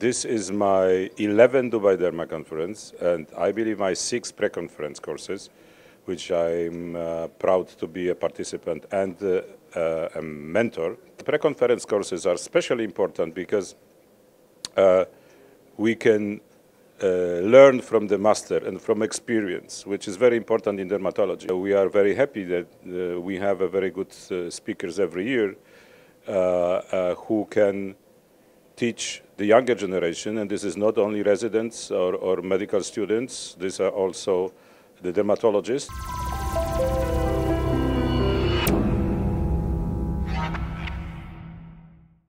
This is my 11th Dubai Derma conference, and I believe my sixth pre-conference courses, which I'm uh, proud to be a participant and uh, uh, a mentor. Pre-conference courses are especially important because uh, we can uh, learn from the master and from experience, which is very important in dermatology. We are very happy that uh, we have a very good speakers every year who can teach the younger generation, and this is not only residents or, or medical students, these are also the dermatologists.